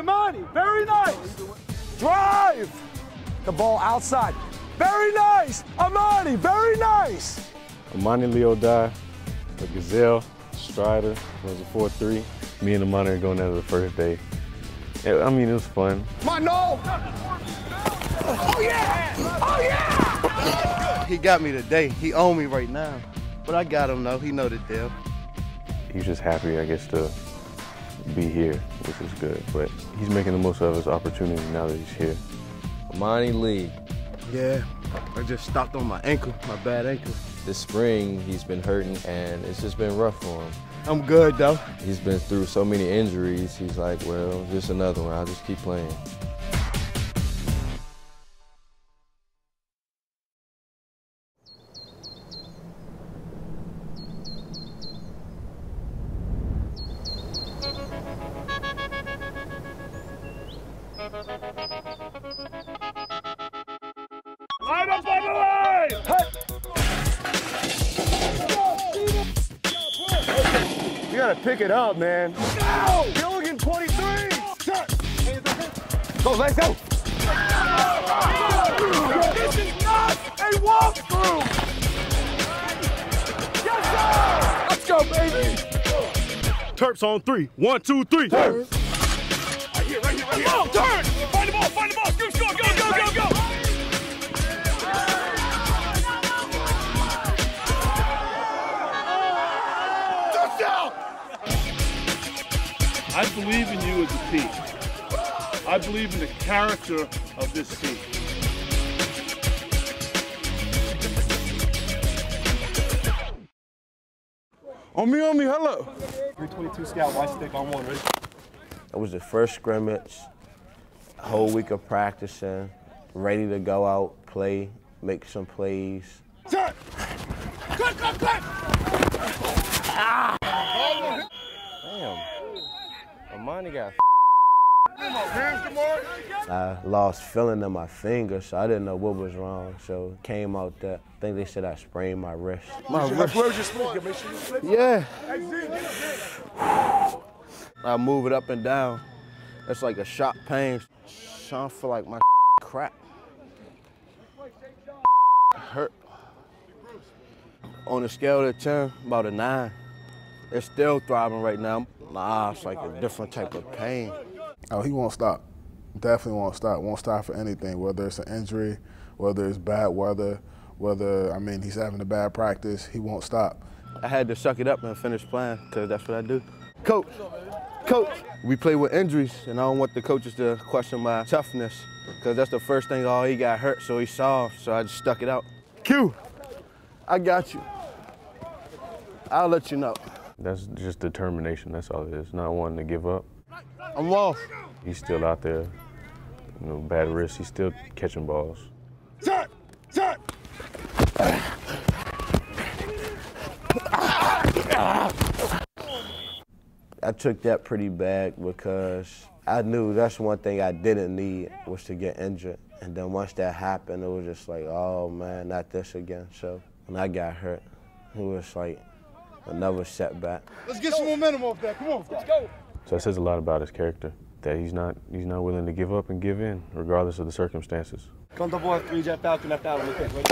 Imani. Very nice. Drive. The ball outside. Very nice. Imani, very nice. Imani Leo die, the Gazelle, Strider, was a 4-3. Me and Imani are going there the first day. I mean, it was fun. My no. Oh yeah! Oh yeah! He got me today. He own me right now. But I got him though. He know the deal. He's just happy, I guess, to be here, which is good. But he's making the most of his opportunity now that he's here. Imani Lee. Yeah, I just stopped on my ankle, my bad ankle. This spring, he's been hurting, and it's just been rough for him. I'm good though. He's been through so many injuries. He's like, well, just another one. I'll just keep playing. Pick it up, man. Ow! Gilligan 23. Go, let's go. This is not a walkthrough. Yes, sir. Let's go, baby. Terps on three. One, two, three. Right here, right here, right here. Come on, turn. I believe in you as a team. I believe in the character of this team. On me, on me, hello. 322 scout, white stick on one, ready? It was the first scrimmage, a whole week of practicing, ready to go out, play, make some plays. Set. Cut, cut, cut. Damn. Imani got I lost feeling in my fingers, so I didn't know what was wrong. So came out that I think they said I sprained my wrist. My wrist. Where's your split? Make sure you split. Yeah. Hey, Z, get it, I move it up and down. It's like a shock pain. So I feel like my crap. Hurt. On a scale of 10, about a 9. It's still throbbing right now. Nah, it's like a different type of pain. Oh, he won't stop. Definitely won't stop. Won't stop for anything, whether it's an injury, whether it's bad weather, whether, I mean, he's having a bad practice. He won't stop. I had to suck it up and finish playing because that's what I do. Coach, coach, we play with injuries, and I don't want the coaches to question my toughness because that's the first thing. Oh, he got hurt, so he's soft, so I just stuck it out. Q, I got you. I'll let you know. That's just determination. That's all it is. Not wanting to give up. I'm off. He's still out there. You know, bad wrist. He's still catching balls. Set. Set. I took that pretty bad because I knew that's one thing I didn't need was to get injured. And then once that happened, it was just like, oh man, not this again. So when I got hurt, it was like another setback. Let's get some momentum off that. Come on. Let's go. So it says a lot about his character. That he's not he's not willing to give up and give in, regardless of the circumstances. Come double one, three, jet falcon, left out, real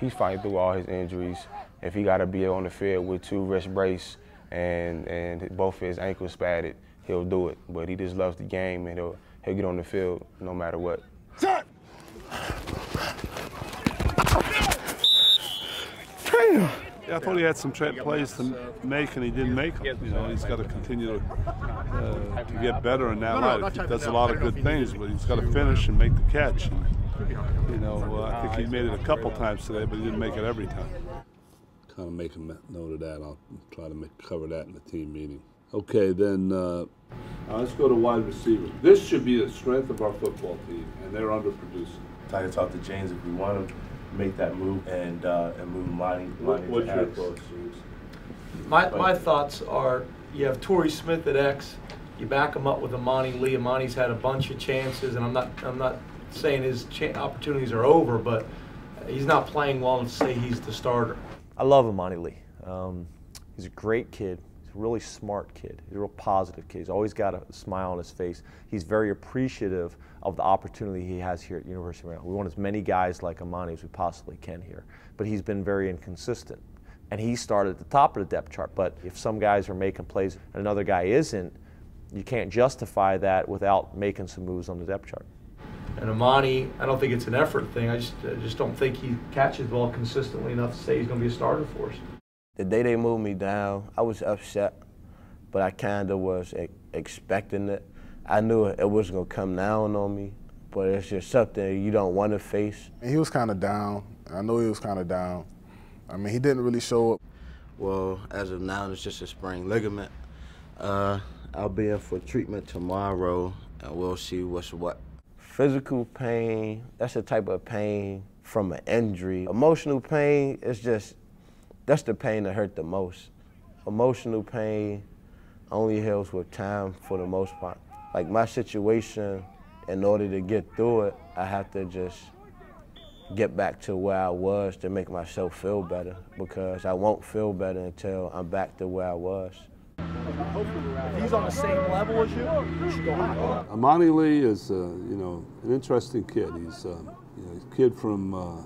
he's fighting through all his injuries. If he got to be on the field with two wrist brace and and both his ankles spatted, he'll do it. But he just loves the game and he'll he'll get on the field no matter what. Set. Yeah, I thought he had some tra- plays to make and he didn't make them. You know, he's got to continue to, uh, to get better in that light. He does a lot of good things, but he's got to finish and make the catch. And, you know, uh, I think he made it a couple times today, but he didn't make it every time. kind of make a note of that. I'll try to make, cover that in the team meeting. Okay, then uh, let's go to wide receiver. This should be the strength of our football team, and they're underproducing. I can talk to James if we want to make that move and uh, and move Monty. What, what's your thoughts, James? My, my thoughts are, you have Torrey Smith at X, you back him up with Imani Lee. Imani's had a bunch of chances, and I'm not, I'm not saying his cha- opportunities are over, but he's not playing well enough to say he's the starter. I love Imani Lee. Um, He's a great kid. He's a really smart kid. He's a real positive kid. He's always got a smile on his face. He's very appreciative of the opportunity he has here at University of Maryland. We want as many guys like Imani as we possibly can here. But he's been very inconsistent. And he started at the top of the depth chart. But if some guys are making plays and another guy isn't, you can't justify that without making some moves on the depth chart. And Imani, I don't think it's an effort thing. I just, I just don't think he catches the ball consistently enough to say he's going to be a starter for us. The day they moved me down, I was upset, but I kind of was e expecting it. I knew it wasn't going to come down on me, but it's just something you don't want to face. And he was kind of down. I know he was kind of down. I mean, he didn't really show up. Well, as of now, it's just a sprained ligament. Uh, I'll be in for treatment tomorrow, and we'll see what's what. Physical pain, that's a type of pain from an injury. Emotional pain is just, that's the pain that hurt the most. Emotional pain only heals with time for the most part. Like my situation, in order to get through it, I have to just get back to where I was to make myself feel better because I won't feel better until I'm back to where I was. If he's on the same level as you, you should go high. Imani Lee is, uh, you know, an interesting kid. He's, uh, you know, he's a kid from uh,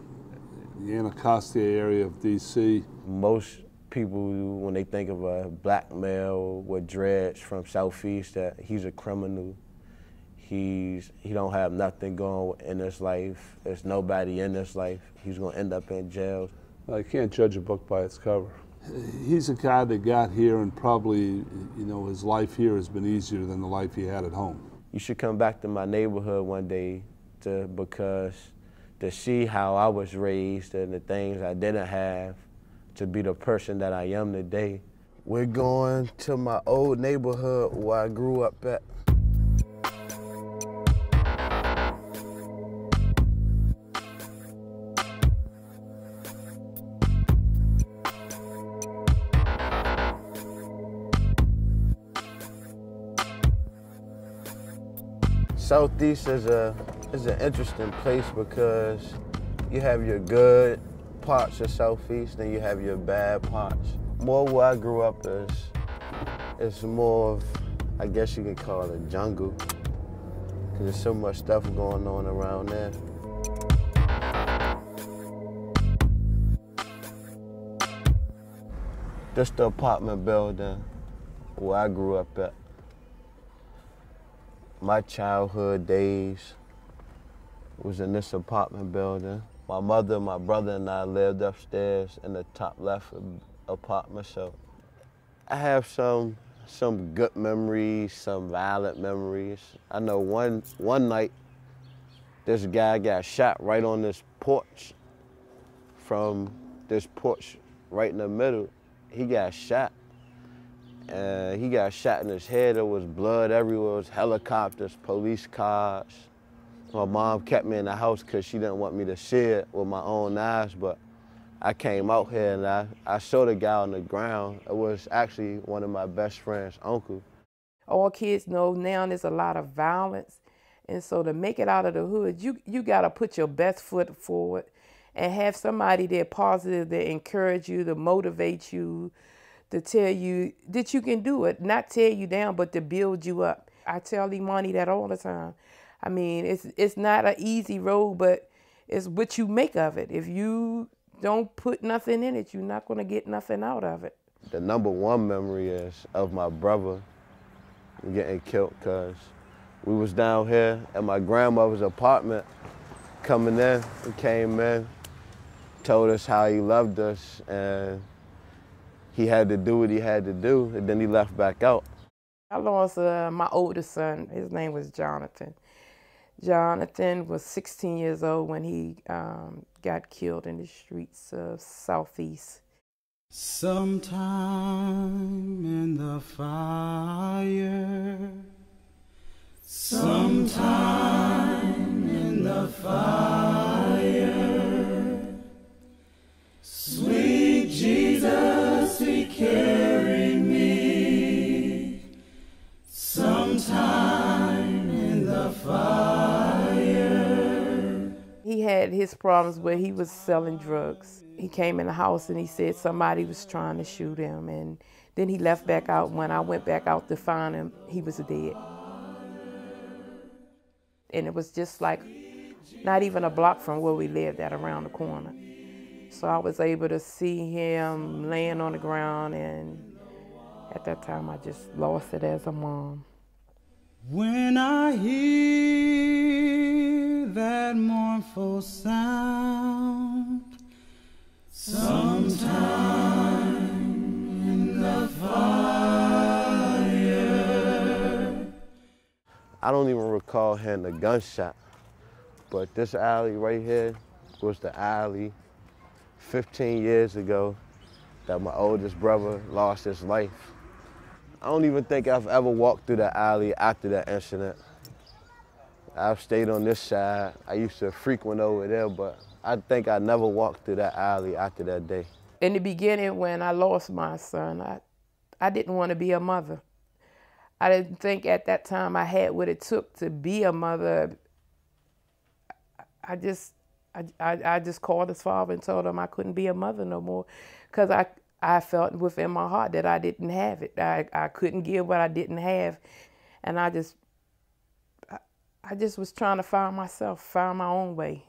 the Anacostia area of D.C. Most people, when they think of a black male with dreads from Southeast, that he's a criminal. He's he don't have nothing going in his life. There's nobody in his life. He's gonna end up in jail. I can't judge a book by its cover. He's a guy that got here and probably, you know, his life here has been easier than the life he had at home. You should come back to my neighborhood one day to because to see how I was raised and the things I didn't have to be the person that I am today. We're going to my old neighborhood where I grew up at. Southeast is a is an interesting place because you have your good parts of Southeast and you have your bad parts. More where I grew up is it's more of I guess you could call it a jungle because there's so much stuff going on around there. This the apartment building where I grew up at my childhood days was in this apartment building. My mother, my brother, and I lived upstairs in the top left apartment. So I have some some good memories, some violent memories. I know one one night this guy got shot right on this porch from this porch right in the middle. He got shot and he got shot in his head. There was blood everywhere. It was helicopters, police cars. My mom kept me in the house because she didn't want me to see it with my own eyes. But I came out here and I, I saw the guy on the ground. It was actually one of my best friend's uncle. All kids know now there's a lot of violence. And so to make it out of the hood, you, you got to put your best foot forward and have somebody there positive that encourage you, to motivate you, to tell you that you can do it, not tear you down, but to build you up. I tell Imani that all the time. I mean, it's it's not an easy road, but it's what you make of it. If you don't put nothing in it, you're not gonna get nothing out of it. The number one memory is of my brother getting killed because we was down here at my grandmother's apartment coming in. He came in, told us how he loved us and he had to do what he had to do, and then he left back out. I lost uh, my oldest son. His name was Jonathan. Jonathan was 16 years old when he um, got killed in the streets of Southeast. Sometime in the fire, sometime problems where he was selling drugs. He came in the house and he said somebody was trying to shoot him. And then he left back out. When I went back out to find him, he was dead. And it was just like not even a block from where we lived at around the corner. So I was able to see him laying on the ground, and at that time I just lost it as a mom. When I hear that mournful sound, I don't even recall hearing a gunshot, but this alley right here was the alley 15 years ago that my oldest brother lost his life. I don't even think I've ever walked through that alley after that incident. I've stayed on this side. I used to frequent over there, but I think I never walked through that alley after that day. In the beginning, when I lost my son, I, I didn't want to be a mother. I didn't think at that time I had what it took to be a mother. I just, I, I, I just called his father and told him I couldn't be a mother no more, because I, I felt within my heart that I didn't have it. I, I couldn't give what I didn't have, and I just, I, I just was trying to find myself, find my own way.